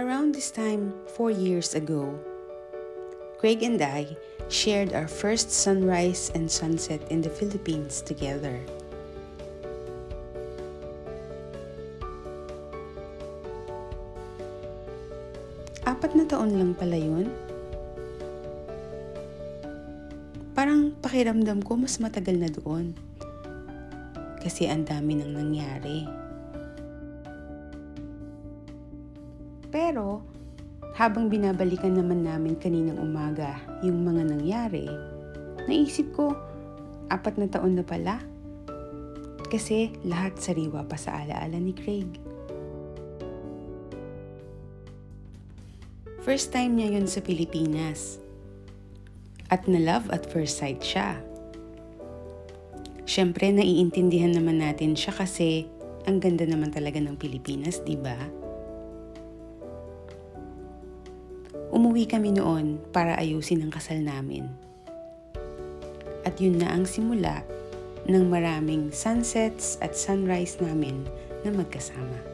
Around this time, four years ago, Craig and I shared our first sunrise and sunset in the Philippines together. Apat na taon lang pala yun. Parang pakiramdam ko mas matagal na doon. Kasi ang dami nang nangyari. Habang binabalikan naman namin kaninang umaga yung mga nangyari, naisip ko, apat na taon na pala. Kasi lahat sariwa pa sa alaala ni Craig. First time niya yun sa Pilipinas. At na love at first sight siya. Siyempre, naiintindihan naman natin siya kasi ang ganda naman talaga ng Pilipinas, di ba? Umuwi kami noon para ayusin ang kasal namin. At yun na ang simula ng maraming sunsets at sunrise namin na magkasama.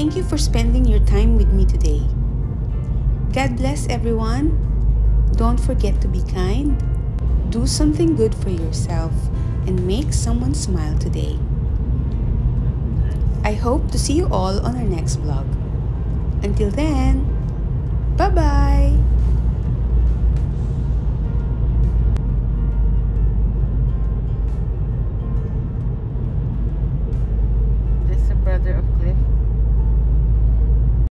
Thank you for spending your time with me today. God bless everyone. Don't forget to be kind. Do something good for yourself and make someone smile today. I hope to see you all on our next vlog. Until then, bye-bye!